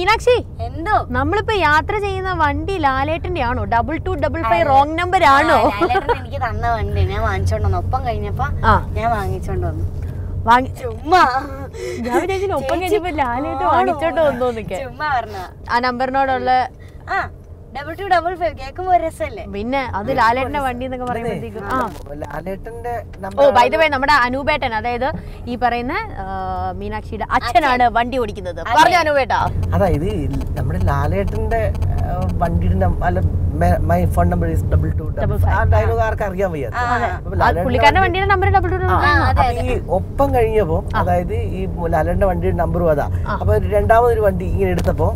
മീനാക്ഷി എന്തോ? നമ്മളിപ്പോ യാത്ര ചെയ്യുന്ന വണ്ടി ലാലേട്ടന്റെ ആണോ double two double five wrong number ആണോ? എനിക്ക് തന്ന വണ്ടി ഞാൻ വാങ്ങിച്ചോണ്ട് വന്നു. ഒപ്പം കഴിഞ്ഞപ്പോ ഞാൻ വാങ്ങിച്ചോണ്ട് വന്നു. ഒപ്പം കഴിഞ്ഞപ്പോ ലാലേട്ട്? വാങ്ങിച്ചോണ്ട് വന്നു ആ നമ്പറിനോടുള്ള ആ. ഡബിൾ ടു ഡബിൾ ഫൈവ് കേൾക്കുമ്പോ രസമല്ലേ? പിന്നെ അത് ലാലേട്ടന്റെ വണ്ടി എന്നൊക്കെ പറയുമ്പോഴത്തേക്കും. ആ ലാലേട്ടന്റെ ഓ ബൈ ദ വേ നമ്മുടെ അനൂപേട്ടൻ അതായത് ഈ പറയുന്ന മീനാക്ഷിയുടെ അച്ഛനാണ് വണ്ടി ഓടിക്കുന്നത്. പറഞ്ഞു അനൂപേട്ടാ. അതായത് നമ്മുടെ ലാലേട്ടന്റെ വണ്ടിയുടെ അല്ല my phone number is double two double ആ ഡയലോഗ് ആർക്കും അറിയാൻ വയ്യ ആ, അപ്പൊ ആ, പുള്ളിക്കാരന്റെ വണ്ടി- വണ്ടിയുടെ നമ്പർ ഡബിൾ ടു ഈ ഒപ്പം കഴിഞ്ഞപ്പോ അതായത് ഈ ലാലേട്ടന്റെ വണ്ടിയുടെ നമ്പർ അതാ. അപ്പൊ രണ്ടാമതൊരു വണ്ടി ഇങ്ങനെ എടുത്തപ്പോ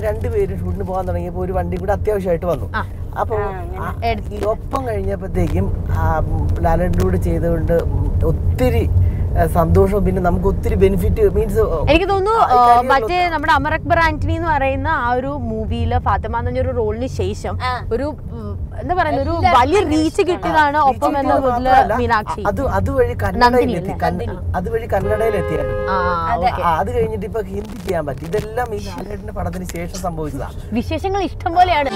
രണ്ടുപേര് ഷൂട്ടിന് പോകാൻ തുടങ്ങിയപ്പോ ഒരു വണ്ടി കൂടെ അത്യാവശ്യമായിട്ട് വന്നു. അപ്പൊ ഒപ്പം കഴിഞ്ഞപ്പോഴത്തേക്കും ലാലന്റെ കൂടെ ചെയ്തുകൊണ്ട് ഒത്തിരി സന്തോഷവും പിന്നെ നമുക്ക് ഒത്തിരി ബെനിഫിറ്റ് മീൻസ് എനിക്ക് തോന്നുന്നു മറ്റേ നമ്മുടെ അമർ അക്ബർ ആന്റണി എന്ന് പറയുന്ന ആ ഒരു മൂവിയിൽ ഫാത്തിമ എന്ന ഒരു റോളിന് ശേഷം ഒരു എന്താ പറയുന്ന ഒരു വലിയ റീച്ച് കിട്ടിയതാണ് ഒപ്പം എന്ന മീനാക്ഷി. അത് അതുവഴി കന്നഡയിലെത്തി. അതുവഴി കന്നഡയിലെത്തിയായിരുന്നു അത് കഴിഞ്ഞിട്ട് ഇപ്പൊ ഹിന്ദി ചെയ്യാൻ പറ്റി. ഇതെല്ലാം ഈ ലാലേട്ടന്റെ പടത്തിന് ശേഷം സംഭവിച്ചതാണ് വിശേഷങ്ങൾ ഇഷ്ടം പോലെയാണ്.